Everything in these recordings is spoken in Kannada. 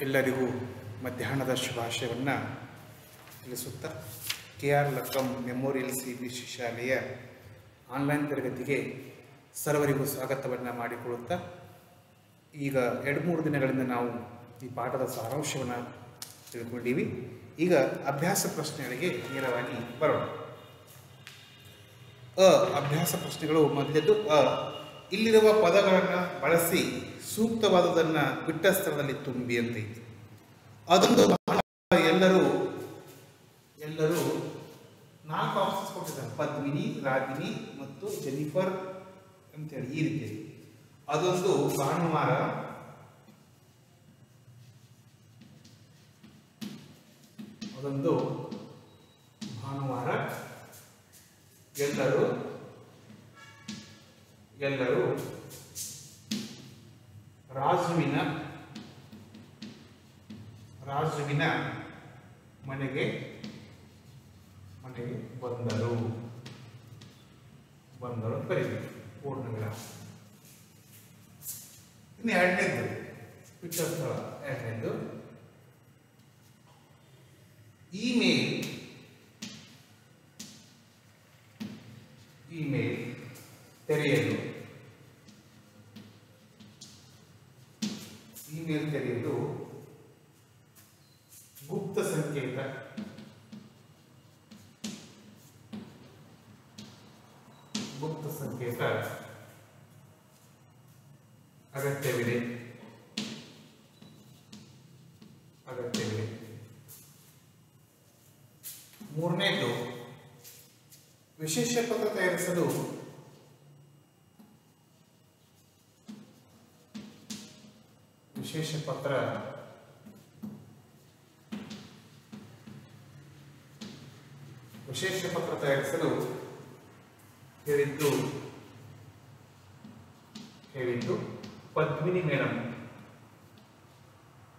ಎಲ್ಲರಿಗೂ ಮಧ್ಯಾಹ್ನದ ಶುಭಾಶಯವನ್ನು ತಿಳಿಸುತ್ತಾ K R Lakkam memorial C B C ಶಾಲೆಯ ಆನ್ಲೈನ್ ತರಗತಿಗೆ ಸರ್ವರಿಗೂ ಸ್ವಾಗತವನ್ನು ಮಾಡಿಕೊಳ್ಳುತ್ತಾ ಈಗ ಎರಡು ಮೂರು ದಿನಗಳಿಂದ ನಾವು ಈ ಪಾಠದ ಸಾರಾಂಶವನ್ನು ತಿಳ್ಕೊಂಡಿವಿ. ಈಗ ಅಭ್ಯಾಸ ಪ್ರಶ್ನೆಗಳಿಗೆ ನೇರವಾಗಿ ಬರೋಣ. ಅ, ಅಭ್ಯಾಸ ಪ್ರಶ್ನೆಗಳು ಮೊದಲದ್ದು ಅ, ಇಲ್ಲಿರುವ ಪದಗಳನ್ನು ಬಳಸಿ ಸೂಕ್ತವಾದದನ್ನು ಬಿಟ್ಟ ಸ್ಥಳದಲ್ಲಿ ತುಂಬಿ ಅಂತ ಇದೆ ಅದೊಂದು ಎಲ್ಲರೂ ಎಲ್ಲರೂ ನಾಲ್ಕು ಆಪ್ಷನ್ಸ್ ಕೊಟ್ಟಿದ್ದಾರೆ. ಪದ್ಮಿನಿ, ರಾಗಿಣಿ ಮತ್ತು ಜೆನಿಫರ್ ಅಂತೇಳಿ ಈ ರೀತಿ. ಅದೊಂದು ಭಾನುವಾರ. ಅದೊಂದು ಭಾನುವಾರ. ಎಲ್ಲರೂ ಎಲ್ಲರೂ ರಾಜುವಿನ ರಾಜುವಿನ ಮನೆಗೆ ಮನೆಗೆ ಬಂದರು. ಬಂದರು ಅಂತ ಕರಿಬೇಕು ಪೂರ್ಣ ವಿರಾಮ ಇನ್ನು ಎರಡನೇದು ಸ್ಥಳ ಎರಡನೇದು, ಇಮೇಲ್. ಗುಪ್ತ ಸಂಕೇತ ಗುಪ್ತ ಸಂಕೇತ ಅಗತ್ಯವಿದೆ ಅಗತ್ಯವಿದೆ ಮೂರನೇದು ವಿಶೇಷ ಪತ್ರ ತಯಾರಿಸಲು ವಿಶೇಷ ಪತ್ರ ವಿಶೇಷ ಪತ್ರ ತಯಾರಿಸಲು ಹೇಳಿದ್ದು ಹೇಳಿದ್ದು Padmini madam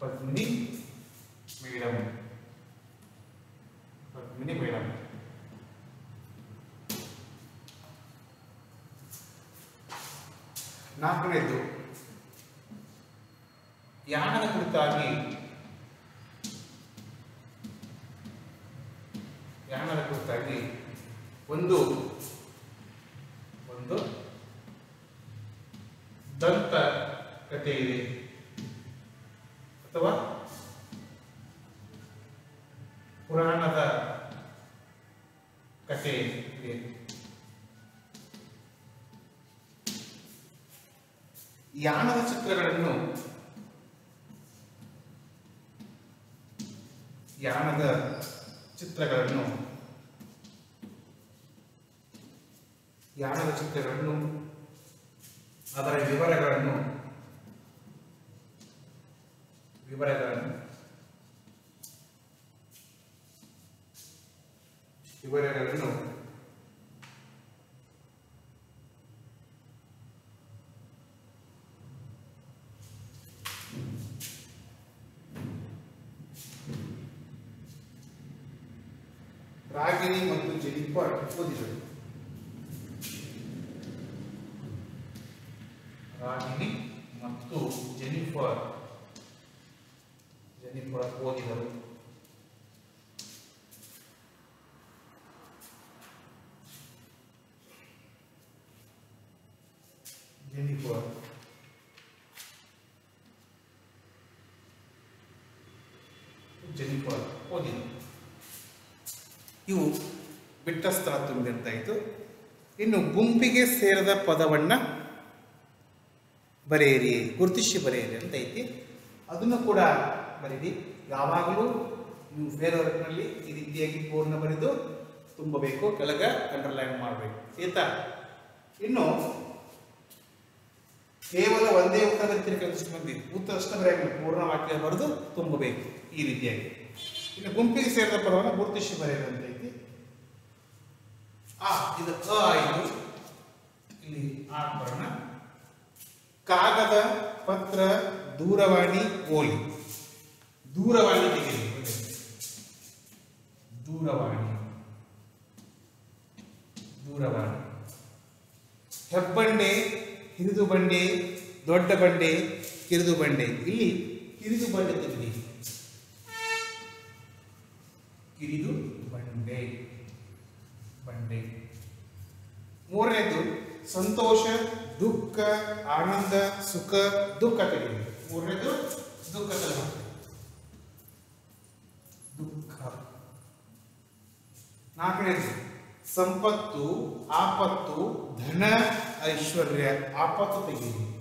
Padmini madam Padmini madam ನಾಲ್ಕನೇದು ಯಾನದ ಕುರಿತಾಗಿ ಯಾನದ ಕುರಿತಾಗಿ ಒಂದು ಒಂದು ದಂತ ಕಥೆ ಇದೆ. ಅಥವಾ ಪುರಾಣದ ಕಥೆ ಇದೆ. ಯಾನದ ಚಿತ್ರಗಳನ್ನು ಚಿತ್ರಗಳನ್ನು ಯಾನದ ಚಿತ್ರಗಳನ್ನು ಅದರ ವಿವರಗಳನ್ನು ವಿವರಗಳನ್ನು ವಿವರಗಳನ್ನು ರಾಗಿಣಿ ಮತ್ತು ಜೆನಿಫರ್ ಓದಿದರು ರಾಗಿಣಿ ಮತ್ತು ಜೆನಿಫರ್ ಜೆನಿಫರ್ ಓದಿದರು ಜೆನಿಫರ್ ಜೆನಿಫರ್ ಓದಿದರು ಇವು ಬಿಟ್ಟ ಸ್ಥಳ ತುಂಬಿರ್ತಾಯಿತು ಇನ್ನು ಗುಂಪಿಗೆ ಸೇರದ ಪದವನ್ನು ಬರೆಯಿರಿ, ಗುರುತಿಸಿ ಬರೆಯಿರಿ ಅಂತ ಐತಿ ಅದನ್ನು ಕೂಡ ಬರೀರಿ ಯಾವಾಗಲೂ ನೀವು ಬೇರೆಯವರಲ್ಲಿ ಈ ರೀತಿಯಾಗಿ ಪೂರ್ಣ ಬರೆದು ತುಂಬಬೇಕು, ಕೆಳಗ ಅಂಡರ್ಲೈನ್ ಮಾಡಬೇಕು. ಆಯ್ತಾ? ಇನ್ನು ಕೇವಲ ಒಂದೇ ಉತ್ತರ ಬರೀತೀರಿ ಉತ್ತರಷ್ಟು ಬರೆಯಬೇಕು ಪೂರ್ಣ ವಾಕ್ಯ ಬರೆದು ತುಂಬಬೇಕು ಈ ರೀತಿಯಾಗಿ. ಇನ್ನು ಗುಂಪಿಗೆ ಸೇರಿದ ಪದವನ್ನು ಗುರುತಿಸಿ ಐತಿ. ಆ, ಇದು ಅ ಆಯಿತು ಇಲ್ಲಿ ಆ ಬರೋಣ ಕಾಗದ, ಪತ್ರ, ದೂರವಾಣಿ, ಓಲಿ. ದೂರವಾಣಿ ತೆಗೆದು ದೂರವಾಣಿ. ದೂರವಾಣಿ. ಹೆಬ್ಬಂಡೆ, ಹಿರಿದು ಬಂಡೆ, ದೊಡ್ಡ ಬಂಡೆ, ಕಿರಿದು ಬಂಡೆ. ಇಲ್ಲಿ ಕಿರಿದು ಬಂಡೆ ತೆಗೆದಿ. ಕಿರಿದು ಬಂಡೆ ಬಂಡೆ. ಮೂರನೇದು, ಸಂತೋಷ, ದುಃಖ, ಆನಂದ, ಸುಖ, ದುಃಖ ತೆಗೆದಿ ಮೂರನೇದು ದುಃಖ ದುಃಖ. ನಾಲ್ಕನೇದು, ಸಂಪತ್ತು, ಆಪತ್ತು, ಧನ, ಐಶ್ವರ್ಯ. ಆಪತ್ತು ತೆಗೆಯಿರಿ.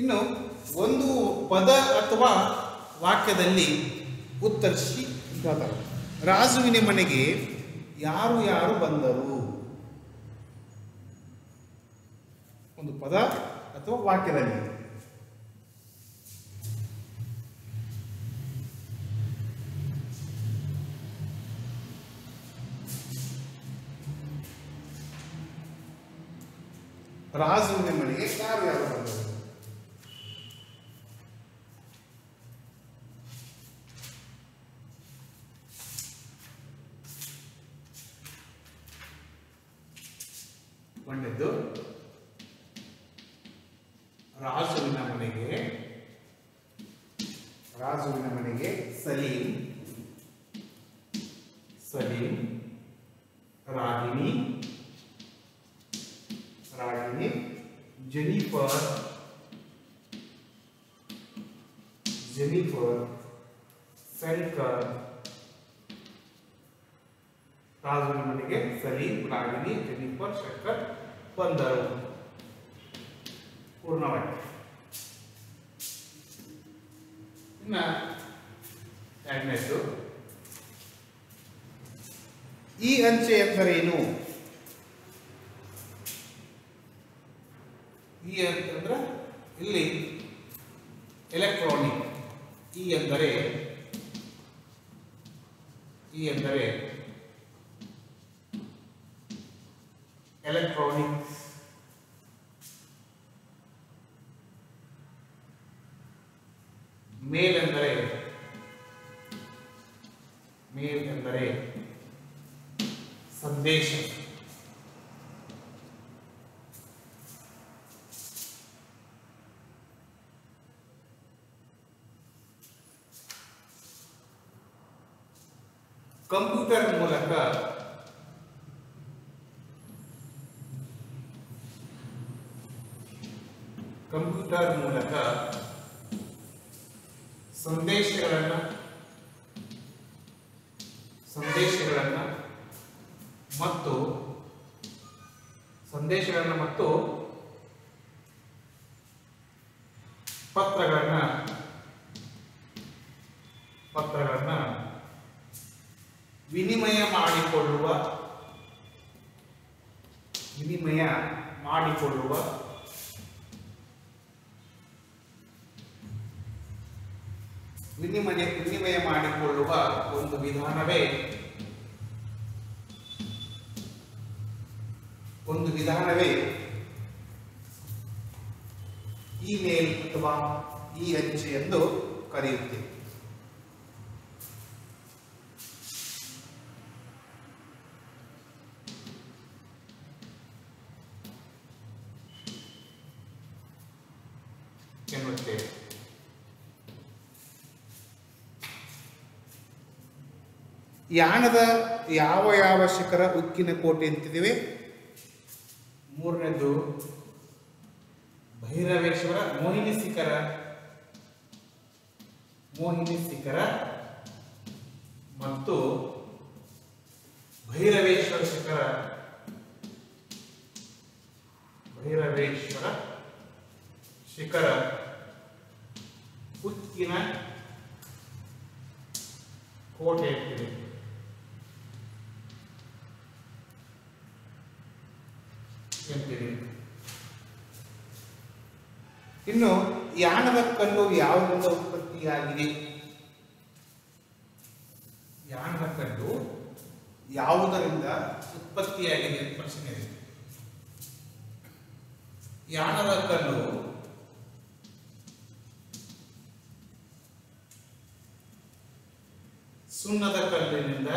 ಇನ್ನು ಒಂದು ಪದ ಅಥವಾ ವಾಕ್ಯದಲ್ಲಿ ಉತ್ತರಿಸಿ ರಾಜುವಿನ ಮನೆಗೆ ಯಾರು ಯಾರು ಬಂದರು? ಒಂದು ಪದ ಅಥವಾ ವಾಕ್ಯದಲ್ಲಿ? ರಾಜುವಿನ ಮನೆಗೆ ಯಾರು ಯಾರು ಬಂದರು? ಒಂದದ್ದು ರಾಜುವಿನ ಮನೆಗೆ ರಾಜುವಿನ ಮನೆಗೆ ಸಲೀಂ ಸಲೀಂ, ರಾಗಿಣಿ ರಾಗಿಣಿ, ಜೆನಿಫರ್ ಜೆನಿಫರ್ ಶಂಕರ್ ರಾಜುವಿನ ಮನೆಗೆ ಸಲೀಂ, ರಾಗಿಣಿ, ಜೆನಿಫರ್, ಶಂಕರ್ ಬಂದರು. ಪೂರ್ಣವಾಗಿದೆ ಇನ್ನ ಎರಡನೇದು. ಈ ಅಂಚೆ ಎಂದರೇನು ಈ ಅಂತಂದ್ರೆ ಇಲ್ಲಿ ಎಲೆಕ್ಟ್ರಾನಿಕ್ ಈ ಎಂದರೆ ಈ ಎಂದರೆ ಎಲೆಕ್ಟ್ರಾನಿಕ್ಸ್ ಮೇಲ್ ಎಂದರೆ ಮೇಲ್ ಎಂದರೆ ಸಂದೇಶ ಕಂಪ್ಯೂಟರ್ ಮೂಲಕ ಕಂಪ್ಯೂಟರ್ ಮೂಲಕ ಸಂದೇಶಗಳನ್ನು ಸಂದೇಶಗಳನ್ನು ಮತ್ತು ಸಂದೇಶಗಳನ್ನು ಮತ್ತು ಪತ್ರಗಳನ್ನು ಪತ್ರಗಳನ್ನು ವಿನಿಮಯ ಮಾಡಿಕೊಳ್ಳುವ ವಿನಿಮಯ ಮಾಡಿಕೊಳ್ಳುವ ವಿನಿಮಯ ವಿನಿಮಯ ಮಾಡಿಕೊಳ್ಳುವ ಒಂದು ವಿಧಾನವೇ ಒಂದು ವಿಧಾನವೇ ಇಮೇಲ್ ಅಥವಾ ಈ ಅಂಚೆ ಎಂದು ಕರೆಯುತ್ತೇವೆ. ಎನ್ನುತ್ತೇವೆ. ಯಾಣದ ಯಾವ ಯಾವ ಶಿಖರ ಉಕ್ಕಿನ ಕೋಟೆ ಅಂತಿದ್ದೀವಿ? ಮೂರನೇದು ಭೈರವೇಶ್ವರ ಮೋಹಿನಿ ಶಿಖರ. ಮೋಹಿನಿ ಶಿಖರ. ಮತ್ತು ಭೈರವೇಶ್ವರ ಶಿಖರ. ಭೈರವೇಶ್ವರ ಶಿಖರ. ಉಕ್ಕಿನ ಕೋಟೆ ಅಂತಿದೆ ಇನ್ನು ಯಾಣದ ಕಲ್ಲು ಯಾವುದರಿಂದ ಉತ್ಪತ್ತಿಯಾಗಿದೆ? ಯಾಣದ ಕಲ್ಲು ಯಾವುದರಿಂದ ಉತ್ಪತ್ತಿಯಾಗಿದೆ ಅಂತ ಪ್ರಶ್ನೆ ಇದೆ. ಯಾಣದ ಕಲ್ಲು ಸುಣ್ಣದ ಕಲ್ಲಿನಿಂದ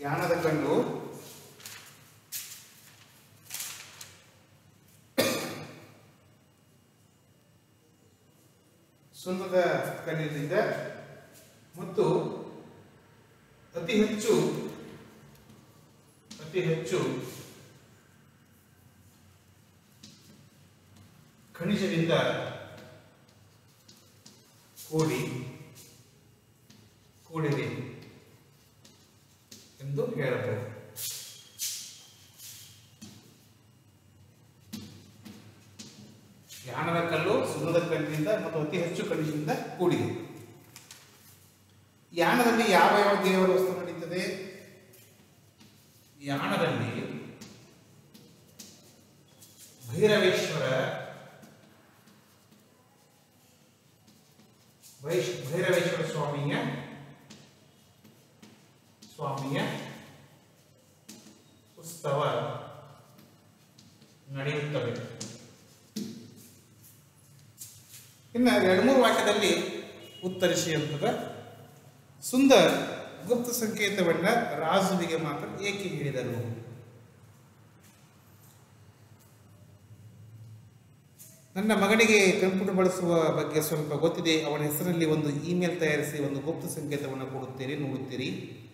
ಯಾಣದ ಕಲ್ಲು ಸುಣ್ಣದ ಕಲ್ಲಿನಿಂದ ಮತ್ತು ಅತಿ ಹೆಚ್ಚು ಅತಿ ಹೆಚ್ಚು ಖನಿಜದಿಂದ ಕೂಡಿ ಕೂಡಿದೆ ಎಂದು ಹೇಳಬಹುದು ಯಾಣದ ಕಲ್ಲು ಸುಣ್ಣದ ಕಲ್ಲಿನಿಂದ ಮತ್ತು ಅತಿ ಹೆಚ್ಚು ಖನಿಜದಿಂದ ಕೂಡಿದೆ ಯಾಣದಲ್ಲಿ ಯಾವ ಯಾವ ದೇವರ ವಸ್ತು ನಡೀತದೆ ಯಾಣದಲ್ಲಿ ಭೈರವೇಶ್ವರ ವೈಶ್ ಭೈರವೇಶ್ವರ ಸ್ವಾಮಿಯ ಸ್ವಾಮಿಯ ಉತ್ಸವ ನಡೆಯುತ್ತವೆ ಇನ್ನು ಎರಡು ಮೂರು ವಾಕ್ಯದಲ್ಲಿ ಉತ್ತರಿಸಿ ಅಂತದ ಸುಂದರ್ ಗುಪ್ತ ಸಂಕೇತವನ್ನ ರಾಜುವಿಗೆ ಮಾತ್ರ ಏಕೆ ಹೇಳಿದರು? ನನ್ನ ಮಗನಿಗೆ ಕಂಪ್ಯೂಟರ್ ಬಳಸುವ ಬಗ್ಗೆ ಸ್ವಲ್ಪ ಗೊತ್ತಿದೆ. ಅವನ ಹೆಸರಲ್ಲಿ ಒಂದು ಇಮೇಲ್ ತಯಾರಿಸಿ ಒಂದು ಗುಪ್ತ ಸಂಕೇತವನ್ನು ಕೊಡುತ್ತೀರಿ ನೋಡುತ್ತೀರಿ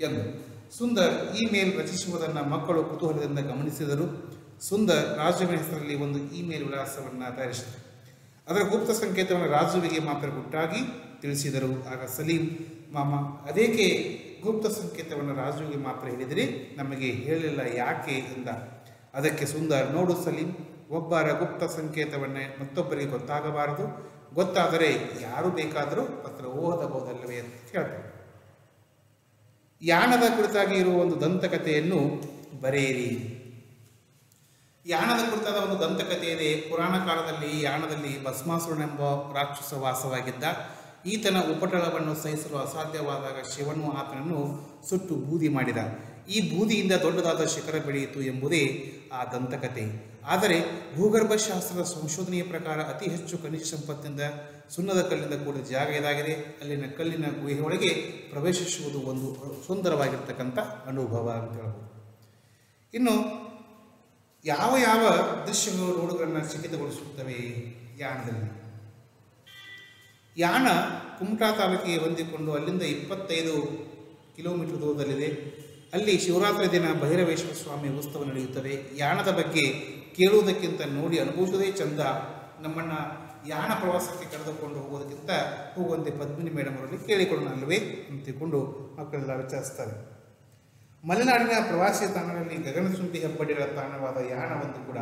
ಎಂದು. ಸುಂದರ್ ಇಮೇಲ್ ರಚಿಸುವುದನ್ನು ಮಕ್ಕಳು ಕುತೂಹಲದಿಂದ ಗಮನಿಸಿದರು. ಸುಂದರ್ ರಾಜುವಿನ ಹೆಸರಲ್ಲಿ ಒಂದು ಇಮೇಲ್ ವಿಳಾಸವನ್ನು ತಯಾರಿಸಿದರು. ಅದರ ಗುಪ್ತ ಸಂಕೇತವನ್ನು ರಾಜುವಿಗೆ ಮಾತ್ರ ಗುಟ್ಟಾಗಿ ತಿಳಿಸಿದರು. ಆಗ ಸಲೀಂ, ಮಾಮ, ಅದೇಕೆ ಗುಪ್ತ ಸಂಕೇತವನ್ನು ರಾಜುಗೆ ಮಾತ್ರ ಹೇಳಿದಿರಿ, ನಮಗೆ ಹೇಳಿಲ್ಲ ಯಾಕೆ ಎಂದ ಅದಕ್ಕೆ ಸುಂದರ್ ನೋಡು ಸಲೀಂ. ಒಬ್ಬರ ಗುಪ್ತ ಸಂಕೇತವನ್ನೇ ಮತ್ತೊಬ್ಬರಿಗೆ ಗೊತ್ತಾಗಬಾರದು. ಗೊತ್ತಾದರೆ ಯಾರು ಬೇಕಾದರೂ ಪತ್ರ ಓದಬಹುದಲ್ಲವೇ ಅಂತ ಹೇಳ್ತಾರೆ ಯಾಣದ ಕುರಿತಾಗಿ ಇರುವ ಒಂದು ದಂತಕಥೆಯನ್ನು ಬರೆಯಿರಿ. ಯಾಣದ ಕುರಿತಾದ ಒಂದು ದಂತಕಥೆ ಇದೆ. ಪುರಾಣ ಕಾಲದಲ್ಲಿ ಯಾಣದಲ್ಲಿ ಭಸ್ಮಾಸುರನೆಂಬ ರಾಕ್ಷಸ ವಾಸವಾಗಿದ್ದ ಈತನ ಉಪಟಳವನ್ನು ಸಹಿಸಲು ಅಸಾಧ್ಯವಾದಾಗ ಶಿವನು ಆತನನ್ನು ಸುಟ್ಟು ಬೂದಿ ಮಾಡಿದ. ಈ ಬೂದಿಯಿಂದ ದೊಡ್ಡದಾದ ಶಿಖರ ಬೆಳೆಯಿತು ಎಂಬುದೇ ಆ ದಂತಕತೆ. ಆದರೆ ಭೂಗರ್ಭಶಾಸ್ತ್ರದ ಸಂಶೋಧನೆಯ ಪ್ರಕಾರ ಅತಿ ಹೆಚ್ಚು ಖನಿಜ ಸಂಪತ್ತಿನಿಂದ ಸುಣ್ಣದ ಕಲ್ಲಿಂದ ಕೂಡಿದ ಜಾಗ ಇದಾಗಿದೆ. ಅಲ್ಲಿನ ಕಲ್ಲಿನ ಗುಹೆಯೊಳಗೆ ಪ್ರವೇಶಿಸುವುದು ಒಂದು ಸುಂದರವಾಗಿರ್ತಕ್ಕಂಥ ಅನುಭವ ಅಂತ ಹೇಳ್ಬೋದು. ಇನ್ನು ಯಾವ ಯಾವ ದೃಶ್ಯಗಳು ರೋಡುಗಳನ್ನು ಸ್ಥಗಿತಗೊಳಿಸುತ್ತವೆ ಯಾಣದಲ್ಲಿ. ಯಾಣ ಕುಮಟಾ ತಾಲೂಕಿಗೆ ಹೊಂದಿಕೊಂಡು ಅಲ್ಲಿಂದ ಇಪ್ಪತ್ತೈದು ಕಿಲೋಮೀಟರ್ ದೂರದಲ್ಲಿದೆ. ಅಲ್ಲಿ ಶಿವರಾತ್ರಿ ದಿನ ಭೈರವೇಶ್ವರ ಸ್ವಾಮಿ ಉತ್ಸವ ನಡೆಯುತ್ತದೆ. ಯಾಣದ ಬಗ್ಗೆ ಕೇಳುವುದಕ್ಕಿಂತ ನೋಡಿ ಅನುಭವಿಸುವುದೇ ಚಂದ. ನಮ್ಮನ್ನು ಯಾಣ ಪ್ರವಾಸಕ್ಕೆ ಕರೆದುಕೊಂಡು ಹೋಗೋದಕ್ಕಿಂತ ಹೋಗುವಂತೆ ಪದ್ಮಿನಿ ಮೇಡಮ್ ಅವರಲ್ಲಿ ಕೇಳಿಕೊಳ್ಳೋಣ ಅಲ್ಲವೇ ಅಂತಿಕೊಂಡು ಮಕ್ಕಳೆಲ್ಲ ವಿಚಾರಿಸ್ತಾರೆ. ಮಲೆನಾಡಿನ ಪ್ರವಾಸಿ ತಾಣಗಳಲ್ಲಿ ಗಗನಚುಂಬಿ ಹೆಬ್ಬಡಿಗಳ ತಾಣವಾದ ಯಾಣ ಒಂದು ಕೂಡ.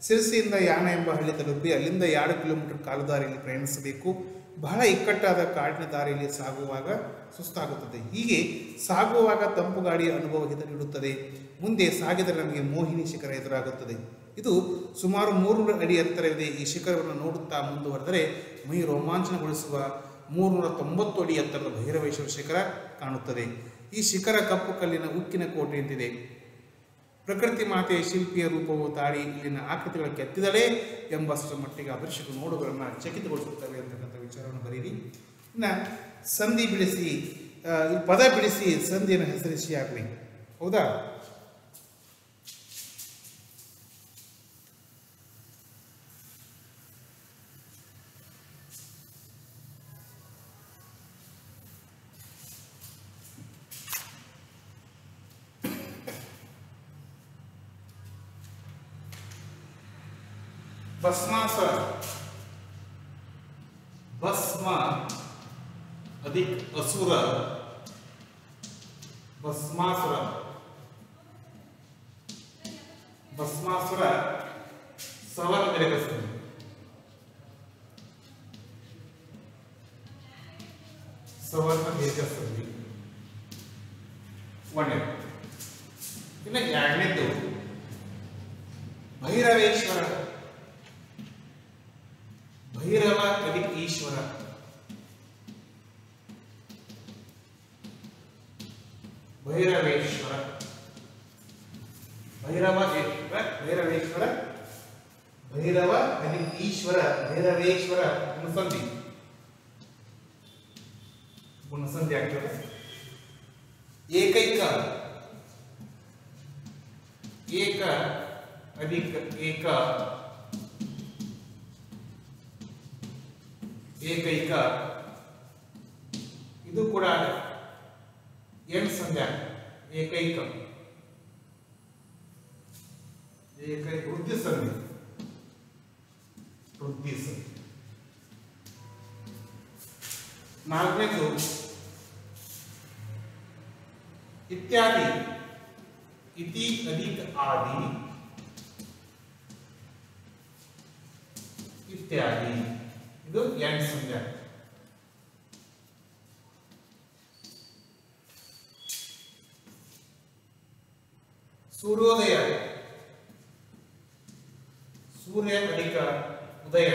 ಸಿರಸಿಯಿಂದ ಯಾಣ ಎಂಬ ಹಳ್ಳಿ ತಲುಪಿ ಅಲ್ಲಿಂದ ಎರಡು ಕಿಲೋಮೀಟರ್ ಕಾಲುದಾರಿಯಲ್ಲಿ ಪ್ರಯಾಣಿಸಬೇಕು. ಬಹಳ ಇಕ್ಕಟ್ಟಾದ ಕಾಡಿನ ದಾರಿಯಲ್ಲಿ ಸಾಗುವಾಗ ಸುಸ್ತಾಗುತ್ತದೆ. ಹೀಗೆ ಸಾಗುವಾಗ ತಂಪು ಗಾಡಿಯ ಅನುಭವ ಹಿತ ಮುಂದೆ ಸಾಗಿದರೆ ನಮಗೆ ಮೋಹಿನಿ ಶಿಖರ ಎದುರಾಗುತ್ತದೆ. ಇದು ಸುಮಾರು ಮೂರುನೂರು ಅಡಿ ಎತ್ತರವಿದೆ. ಈ ಶಿಖರವನ್ನು ನೋಡುತ್ತಾ ಮುಂದುವರೆದರೆ ಮೈ ರೋಮಾಂಚನಗೊಳಿಸುವ ಮೂರುನೂರ ತೊಂಬತ್ತು ಅಡಿ ಎತ್ತರದ ಭೈರವೇಶ್ವರ ಶಿಖರ ಕಾಣುತ್ತದೆ. ಈ ಶಿಖರ ಕಪ್ಪು ಕಲ್ಲಿನ ಉಕ್ಕಿನ ಕೋಟೆಯಂತಿದೆ. ಪ್ರಕೃತಿ ಮಾತೆಯ ಶಿಲ್ಪಿಯ ರೂಪವು ತಾಳಿ ಇಲ್ಲಿನ ಆಕೃತಿಗಳ ಕೆತ್ತಿದಳೆ ಎಂಬಷ್ಟರ ಮಟ್ಟಿಗೆ ಅದೃಶ್ಯಕ ನೋಡುಗಳನ್ನು ಚಕಿತಗೊಳಿಸುತ್ತವೆ ಅಂತಕ್ಕಂಥ ವಿಚಾರವನ್ನು ಬರೀರಿ. ಇನ್ನು ಸಂಧಿ ಬಿಡಿಸಿ ಪದ ಬಿಡಿಸಿ ಸಂಧಿಯನ್ನು ಹೆಸರಿಸಿ ಆಗಲಿ. ಹೌದಾ? ಭಸ್ಮಾಸುರ ಭಸ್ಮ ಅಧಿಕ್ ಅಸುರ ಭಸ್ಮಾಸುರ ಭಸ್ಮಾಸುರ ಸವರ ಬೆರಗಸರು ಸವರ್ಣ ದೀರ್ಘಸಂಧಿ ಒಂದೇ ಇನ್ನು ಎರಡನೇದು ಭೈರವೇಶ್ವರ ಭೈರವ ಕವಿ ಈಶ್ವರ ಭೈರವೇಶ್ವರ ಗುಣಸಂಧಿ ಗುಣಸಂಧಿ ಆಗ್ತದೆ ಏಕೈಕ ಏಕ ಅಧಿಕ ಏಕ ಏಕೈಕ ಇದು ಕೂಡ ಎನ್ ಸಂಜ್ಞಾ ಏಕೈಕ ಏಕೈ ವೃದ್ಧಿ ಸಂಧಿ ವೃದ್ಧಿ ಸಂಧಿ ನಾಲ್ಕನೇದು ಇತ್ಯಾದಿ ಇತಿ ಅಧಿಕ ಆದಿ ಇತ್ಯಾದಿ ಇದು ಎಂಟ್ ಸಂಜ್ಞಾ ಸೂರ್ಯೋದಯ ಸೂರ್ಯ ಅಧಿಕ ಉದಯ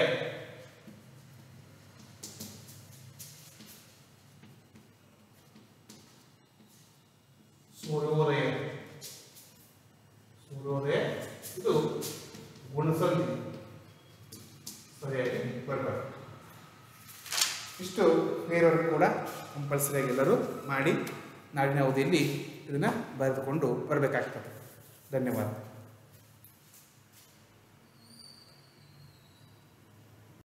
ಸೂರ್ಯೋದಯ ಸೂರ್ಯೋದಯ ಇದು ಗುಣಸಂಧಿ ಸರಿಯಾಗಿ ಇಷ್ಟು ಬೇರೆಯವರು ಕೂಡ ಕಂಪಲ್ಸರಿಯಾಗಿ ಎಲ್ಲರೂ ಮಾಡಿ ನಾಡಿನ ಅವಧಿಯಲ್ಲಿ ಇದನ್ನು ಬರೆದುಕೊಂಡು ಬರಬೇಕಾಗ್ತದೆ ಧನ್ಯವಾದ